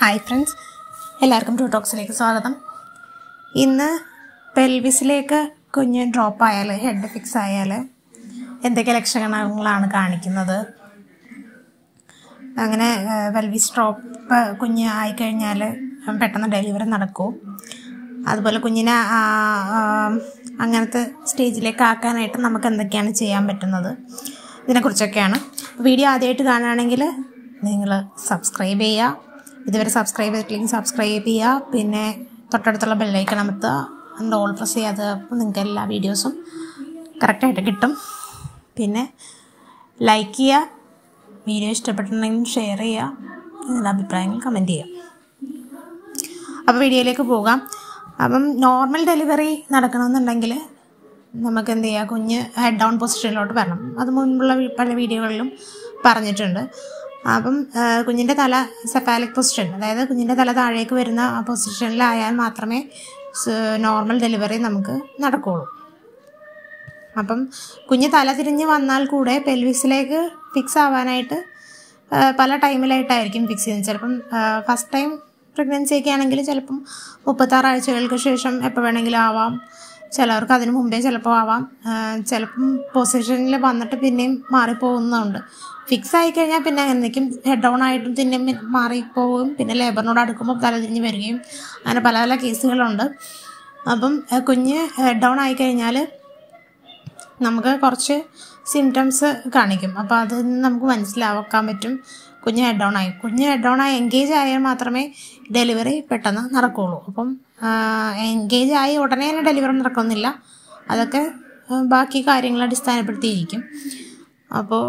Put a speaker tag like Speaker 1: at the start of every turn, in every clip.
Speaker 1: Hi friends എല്ലാവർക്കും to ടോക്സിലേക്ക് സ്വാഗതം. ഇന്ന് പെൽവിസിലേക്ക് കുഞ്ഞ് ഡ്രോപ്പ് ആയാൽ ഹെഡ് ഫിക്സ് ആയാൽ എന്തൊക്കെ ലക്ഷണങ്ങളാണ് കാണിക്കുന്നത്? അങ്ങനെ പെൽവിസ് ഡ്രോപ്പ് കുഞ്ഞ് ആയിക്കഴിഞ്ഞാൽ പെട്ടെന്ന് ഡെലിവറി നടക്കും. അതുപോലെ കുഞ്ഞിനെ അങ്ങനത്തെ സ്റ്റേജിലേക്ക് ആക്കാനായിട്ട് നമുക്ക് എന്തൊക്കെയാണ് ചെയ്യാൻ പറ്റുന്നത്? ഇതിനെക്കുറിച്ചൊക്കെയാണ്. വീഡിയോ ആദ്യമായിട്ട് കാണുകയാണെങ്കിൽ നിങ്ങൾ സബ്സ്ക്രൈബ് ചെയ്യുക. ഇതുവരെ സബ്സ്ക്രൈബ് ചെയ്തിട്ടില്ലെങ്കിൽ സബ്സ്ക്രൈബ് ചെയ്യുക. പിന്നെ തൊട്ടടുത്തുള്ള ബെല്ലൈക്കൺ അമർത്തുക. എന്നിട്ട് ഓൾ പ്രസ് ചെയ്യാതെ നിങ്ങൾക്ക് എല്ലാ വീഡിയോസും കറക്റ്റായിട്ട് കിട്ടും. പിന്നെ ലൈക്ക് ചെയ്യുക. വീഡിയോ ഇഷ്ടപ്പെട്ടിട്ടുണ്ടെങ്കിൽ ഷെയർ ചെയ്യുക. നിങ്ങളുടെ അഭിപ്രായങ്ങൾ കമന്റ് ചെയ്യുക. അപ്പോൾ വീഡിയോയിലേക്ക് പോകാം. അപ്പം നോർമൽ ഡെലിവറി നടക്കണമെന്നുണ്ടെങ്കിൽ നമുക്ക് എന്ത് ചെയ്യുക? കുഞ്ഞ് ഹെഡ് ഡൗൺ പൊസിഷനിലോട്ട് വരണം. അത് മുൻപുള്ള പല വീഡിയോകളിലും പറഞ്ഞിട്ടുണ്ട്. അപ്പം കുഞ്ഞിന്റെ തല സെഫാലിക് പൊസിഷൻ അതായത് കുഞ്ഞിന്റെ തല താഴേക്ക് വരുന്ന പൊസിഷനിലായാൽ മാത്രമേ നോർമൽ ഡെലിവറി നമുക്ക് നടക്കുകയുള്ളൂ അപ്പം കുഞ്ഞ് തല തിരിഞ്ഞ് വന്നാൽ കൂടെ പെൽവിക്സിലേക്ക് ഫിക്സ് ആവാനായിട്ട് പല ടൈമിലായിട്ടായിരിക്കും ഫിക്സ് ചെയ്യുന്നത്. ചിലപ്പം ഫസ്റ്റ് ടൈം പ്രഗ്നൻസി ഒക്കെ ആണെങ്കിൽ ചിലപ്പം മുപ്പത്താറ് ആഴ്ചകൾക്ക് ശേഷം എപ്പോൾ വേണമെങ്കിലും ആവാം. ചിലവർക്ക് അതിന് മുമ്പേ ചിലപ്പോൾ ആവാം. ചിലപ്പം പൊസിഷനിൽ വന്നിട്ട് പിന്നെയും മാറിപ്പോകുന്നുണ്ട് ഫിക്സ് ആയി കഴിഞ്ഞാൽ പിന്നെ എന്തൊക്കെയും ഹെഡ് ഡൗൺ ആയിട്ടും പിന്നെ മാറിപ്പോവും. പിന്നെ ലേബറിനോട് അടുക്കുമ്പോൾ തലതിരിഞ്ഞ് വരികയും അങ്ങനെ പല പല കേസുകളുണ്ട്. അപ്പം കുഞ്ഞ് ഹെഡ് ഡൗൺ ആയി കഴിഞ്ഞാൽ നമുക്ക് കുറച്ച് സിംറ്റംസ് കാണിക്കും. അപ്പോൾ അത് നമുക്ക് മനസ്സിലാക്കാൻ പറ്റും. കുഞ്ഞ് ഹെഡ് ഡൗൺ ആയി. കുഞ്ഞ് ഹെഡ് ഡൗൺ ആയി എൻഗേജ് ആയാൽ മാത്രമേ ഡെലിവറി പെട്ടെന്ന് നടക്കുകയുള്ളൂ അപ്പം എൻഗേജ് ആയി ഉടനെ തന്നെ ഡെലിവറി നടക്കുന്നില്ല. അതൊക്കെ ബാക്കി കാര്യങ്ങൾ അടിസ്ഥാനപ്പെടുത്തിയിരിക്കും. അപ്പോൾ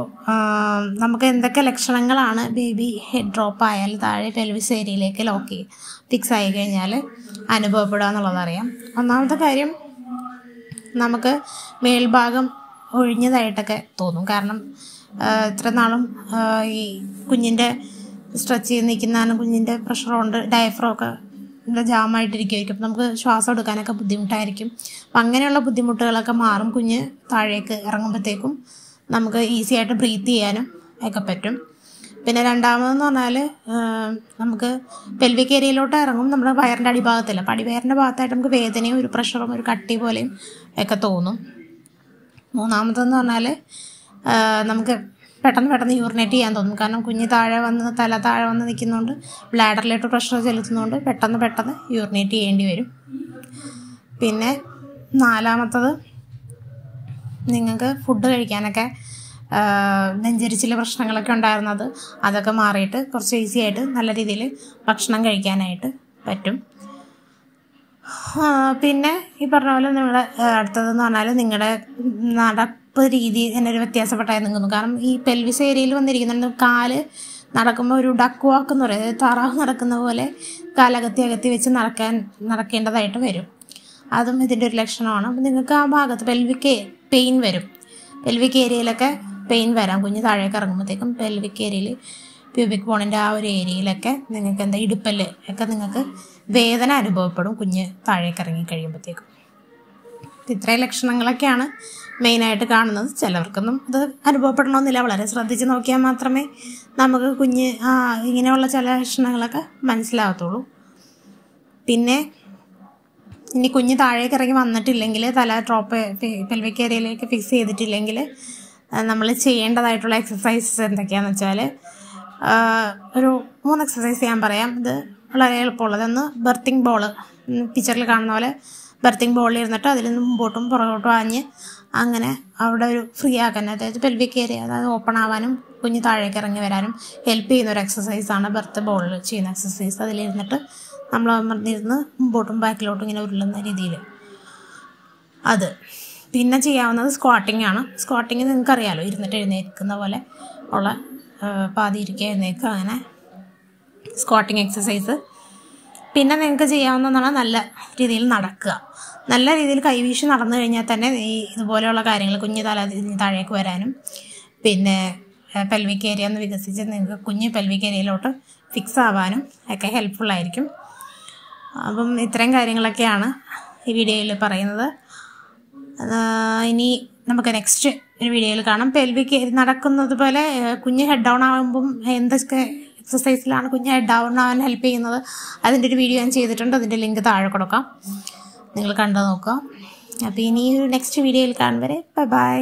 Speaker 1: നമുക്ക് എന്തൊക്കെ ലക്ഷണങ്ങളാണ് ബേബി ഹെഡ് ഡ്രോപ്പ് ആയാൽ താഴെ പെൽവിസ് ഏരിയയിലേക്ക് ലോക്ക് ഫിക്സ് ആയി കഴിഞ്ഞാൽ അനുഭവപ്പെടുക എന്നുള്ളതറിയാം. ഒന്നാമത്തെ കാര്യം നമുക്ക് മേൽഭാഗം ഒഴിഞ്ഞതായിട്ടൊക്കെ തോന്നും. കാരണം ഇത്ര നാളും ഈ കുഞ്ഞിന്റെ സ്ട്രെച്ച് ചെയ്ത് നിൽക്കുന്നതാണ് കുഞ്ഞിന്റെ പ്രഷർ കൊണ്ട് ഡയഫ്രോക്കെ ജാമായിട്ടിരിക്കുമായിരിക്കും അപ്പം നമുക്ക് ശ്വാസം എടുക്കാനൊക്കെ ബുദ്ധിമുട്ടായിരിക്കും. അപ്പം അങ്ങനെയുള്ള ബുദ്ധിമുട്ടുകളൊക്കെ മാറും കുഞ്ഞ് താഴേക്ക് ഇറങ്ങുമ്പോഴത്തേക്കും നമുക്ക് ഈസി ആയിട്ട് ബ്രീത്ത് ചെയ്യാനും ഒക്കെ പറ്റും. പിന്നെ രണ്ടാമതെന്ന് പറഞ്ഞാൽ നമുക്ക് പെൽവിക് ഏരിയയിലോട്ട് ഇറങ്ങും നമ്മുടെ വയറിന്റെ അടിഭാഗത്തില്ല അപ്പം അടിവയറിന്റെ ഭാഗത്തായിട്ട് നമുക്ക് വേദനയും ഒരു പ്രഷറും ഒരു കട്ടി പോലെയും ഒക്കെ തോന്നും. മൂന്നാമതെന്ന് പറഞ്ഞാൽ നമുക്ക് പെട്ടെന്ന് പെട്ടെന്ന് യൂറിനേറ്റ് ചെയ്യാൻ തോന്നും. കാരണം കുഞ്ഞ് താഴെ വന്ന് തല താഴെ വന്ന് നിൽക്കുന്നതുകൊണ്ട് ബ്ലാഡറിലോട്ട് പ്രഷർ ചെലുത്തുന്നതുകൊണ്ട് പെട്ടെന്ന് പെട്ടെന്ന് യൂറിനേറ്റ് ചെയ്യേണ്ടി വരും. പിന്നെ നാലാമത്തത് നിങ്ങൾക്ക് ഫുഡ് കഴിക്കാനൊക്കെ നെഞ്ചരിച്ചിലെ പ്രശ്നങ്ങളൊക്കെ ഉണ്ടായിരുന്നത് അതൊക്കെ മാറിയിട്ട് കുറച്ച് ഈസി ആയിട്ട് നല്ല രീതിയിൽ ഭക്ഷണം കഴിക്കാനായിട്ട് പറ്റും. പിന്നെ ഈ പറഞ്ഞ പോലെ നിങ്ങളുടെ അടുത്തതെന്ന് പറഞ്ഞാൽ നിങ്ങളുടെ നടപ്പ് രീതി തന്നെ ഒരു വ്യത്യാസപ്പെട്ടായി നിൽക്കുന്നു കാരണം ഈ പെൽവിസ് ഏരിയയിൽ വന്നിരിക്കുന്നുണ്ട്. കാൽ നടക്കുമ്പോൾ ഒരു ഡക്ക് വാക്ക് എന്ന് പറയുന്നത് താറാവ് നടക്കുന്ന പോലെ കാലകത്തി അകത്തി വെച്ച് നടക്കാൻ നടക്കേണ്ടതായിട്ട് വരും. അതും ഇതിന്റെ ഒരു ലക്ഷണമാണ്. അപ്പം നിങ്ങൾക്ക് ആ ഭാഗത്ത് പെൽവിക്ക് പെയിൻ വരും. പെൽവിക് ഏരിയയിലൊക്കെ പെയിൻ വരാം. കുഞ്ഞ് താഴേക്ക് ഇറങ്ങുമ്പോഴത്തേക്കും പെൽവിക് ഏരിയയിൽ പ്യൂബിക് ബോണിന്റെ ആ ഒരു ഏരിയയിലൊക്കെ നിങ്ങൾക്ക് എന്താ ഇടുപ്പൽ ഒക്കെ നിങ്ങൾക്ക് വേദന അനുഭവപ്പെടും കുഞ്ഞ് താഴേക്ക് ഇറങ്ങി കഴിയുമ്പോഴത്തേക്കും ഇത്രയും ലക്ഷണങ്ങളൊക്കെയാണ് മെയിനായിട്ട് കാണുന്നത്. ചിലവർക്കൊന്നും അത് അനുഭവപ്പെടണമെന്നില്ല. വളരെ ശ്രദ്ധിച്ച് നോക്കിയാൽ മാത്രമേ നമുക്ക് കുഞ്ഞ് ഇങ്ങനെയുള്ള ചില ലക്ഷണങ്ങളൊക്കെ മനസ്സിലാകത്തുള്ളൂ. പിന്നെ ഇനി കുഞ്ഞ് താഴേക്ക് ഇറങ്ങി വന്നിട്ടില്ലെങ്കിൽ തല ഡ്രോപ്പ് പെൽവിക് ഏരിയയിലേക്ക് ഫിക്സ് ചെയ്തിട്ടില്ലെങ്കിൽ നമ്മൾ ചെയ്യേണ്ടതായിട്ടുള്ള എക്സസൈസസ് എന്തൊക്കെയാണെന്ന് വെച്ചാൽ ഒരു മൂന്ന് എക്സസൈസ് ചെയ്യാൻ പറയാം. ഇത് വളരെ എളുപ്പമുള്ളത് ഒന്ന് ബർത്തിങ് ബോൾ പിക്ചറിൽ കാണുന്ന പോലെ ബർത്തിങ് ബോളിൽ ഇരുന്നിട്ട് അതിൽ നിന്ന് മുമ്പോട്ടും പുറകോട്ടും ആഞ്ഞ് അങ്ങനെ അവിടെ ഒരു ഫ്രീ ആക്കാൻ അതായത് പെൽവിക് ഏരിയ അതായത് ഓപ്പൺ ആവാനും കുഞ്ഞ് താഴേക്ക് ഇറങ്ങി വരാനും ഹെൽപ്പ് ചെയ്യുന്ന ഒരു എക്സസൈസാണ് ബർത്ത് ബോളിൽ ചെയ്യുന്ന എക്സസൈസ് അതിലിരുന്നിട്ട് നമ്മൾ അമർന്നിരുന്ന് മുമ്പോട്ടും ബാക്കിലോട്ടും ഇങ്ങനെ ഉരുളുന്ന രീതിയിൽ അത്. പിന്നെ ചെയ്യാവുന്നത് സ്ക്വാട്ടിംഗ് ആണ്. സ്ക്വാട്ടിങ് നിങ്ങൾക്ക് അറിയാലോ ഇരുന്നിട്ട് എഴുന്നേൽക്കുന്ന പോലെ ഉള്ള പാതി ഇരിക്കുക എഴുന്നേൽക്കുക അങ്ങനെ സ്ക്വാട്ടിങ് എക്സസൈസ് പിന്നെ നിങ്ങൾക്ക് ചെയ്യാവുന്നതാണ് നല്ല രീതിയിൽ നടക്കുക. നല്ല രീതിയിൽ കൈവീശി നടന്നു കഴിഞ്ഞാൽ തന്നെ ഈ ഇതുപോലെയുള്ള കാര്യങ്ങൾ കുഞ്ഞ് തല താഴേക്ക് വരാനും പിന്നെ പെൽവിക് ഏരിയ ഒന്ന് വികസിച്ച് നിങ്ങൾക്ക് കുഞ്ഞ് പെൽവിക് ഏരിയയിലോട്ട് ഫിക്സ് ആവാനും ഒക്കെ ഹെൽപ്ഫുള്ളായിരിക്കും അപ്പം ഇത്രയും കാര്യങ്ങളൊക്കെയാണ് ഈ വീഡിയോയിൽ പറയുന്നത്. ഇനി നമുക്ക് നെക്സ്റ്റ് ഒരു വീഡിയോയിൽ കാണാം. പെൽവിക് നടക്കുന്നത് പോലെ കുഞ്ഞ് ഹെഡ് ഡൗൺ ആകുമ്പം എന്തൊക്കെ എക്സസൈസിലാണ് കുഞ്ഞ് ഡൗൺ ആവാൻ ഹെൽപ്പ് ചെയ്യുന്നത്. അതിന്റെ ഒരു വീഡിയോ ഞാൻ ചെയ്തിട്ടുണ്ട്. അതിന്റെ ലിങ്ക് താഴെ കൊടുക്കാം. നിങ്ങൾ കണ്ടു നോക്കുക. അപ്പോൾ ഇനി ഒരു നെക്സ്റ്റ് വീഡിയോയിൽ കാണും ബൈ ബൈ